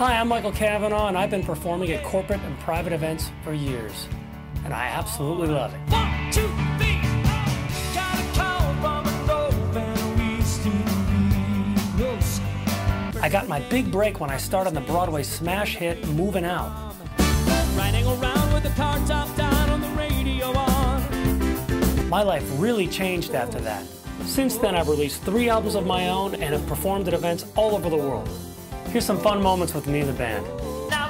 Hi, I'm Michael Cavanaugh, and I've been performing at corporate and private events for years. And I absolutely love it. One, two, three. Got a call from an old man, we still close. I got my big break when I starred on the Broadway smash hit Movin' Out. Riding around with the car top down on the radio on. My life really changed after that. Since then, I've released three albums of my own and have performed at events all over the world. Here's some fun moments with me and the band. Now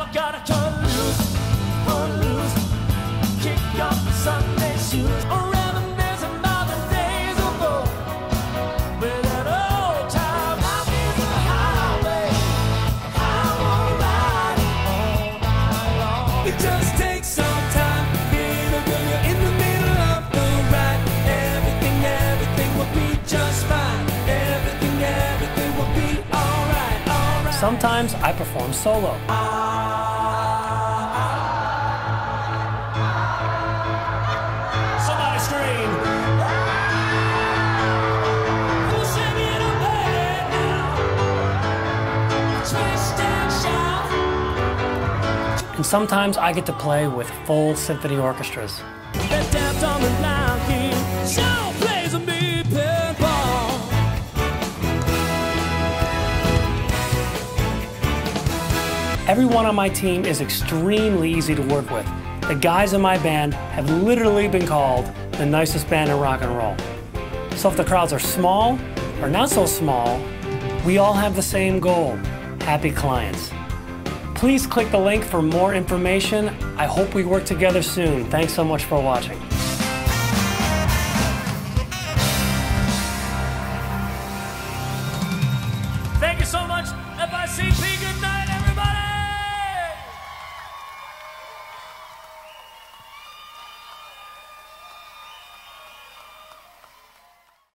Sometimes I perform solo. Somebody scream. Who's singing a bed now? Twist and. And sometimes I get to play with full symphony orchestras. Everyone on my team is extremely easy to work with. The guys in my band have literally been called the nicest band in rock and roll. So if the crowds are small or not so small, we all have the same goal happy clients. Please click the link for more information. I hope we work together soon. Thanks so much for watching. Thank you so much, FICP. Good night,